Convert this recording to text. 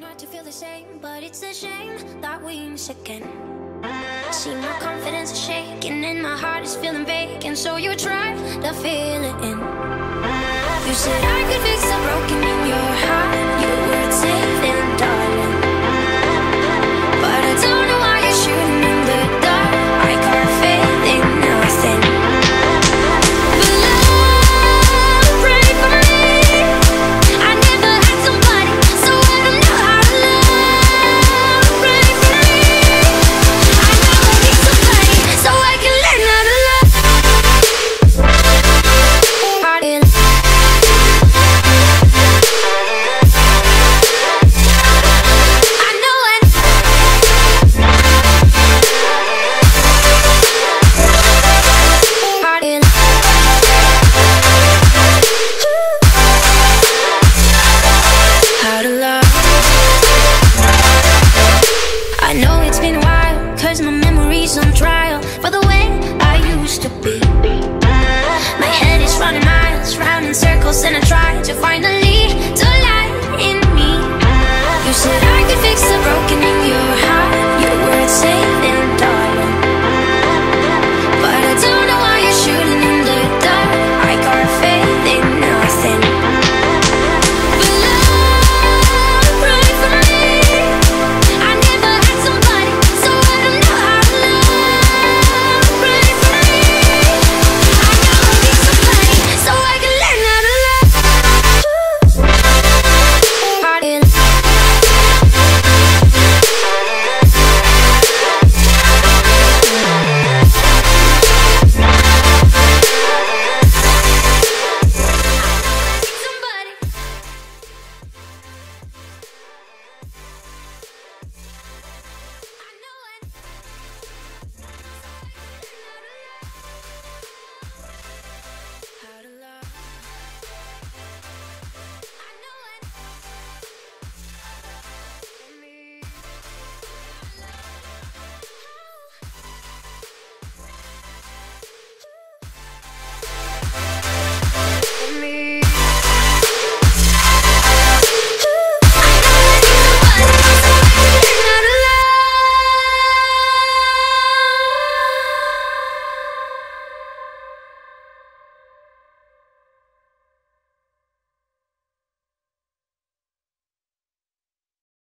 start to feel the same, but it's a shame that we miss again. See, my confidence is shaking and my heart is feeling vacant. So you try to fill it in. You said I could fix the broken heart. It's been a while, cause my memory's on trial. For the way I used to be. My head is running miles, round in circles And I try to find a